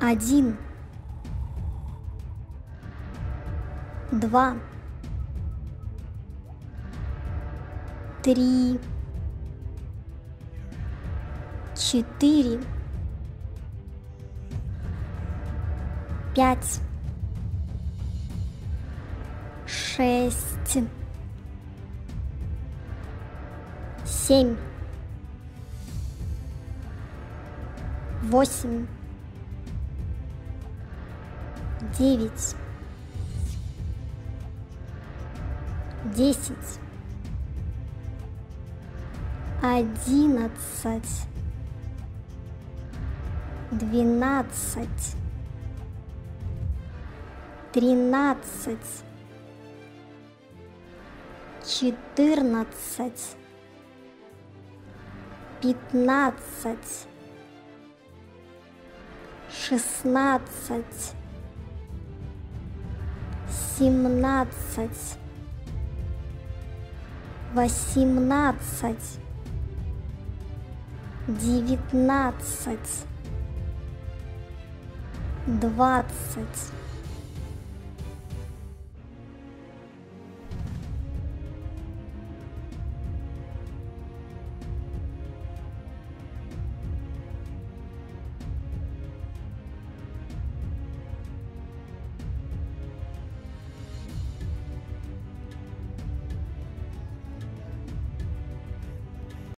один, два, три, четыре, пять, шесть, семь, восемь, девять, десять, одиннадцать, двенадцать, тринадцать, четырнадцать, пятнадцать, шестнадцать, семнадцать, восемнадцать, девятнадцать, двадцать,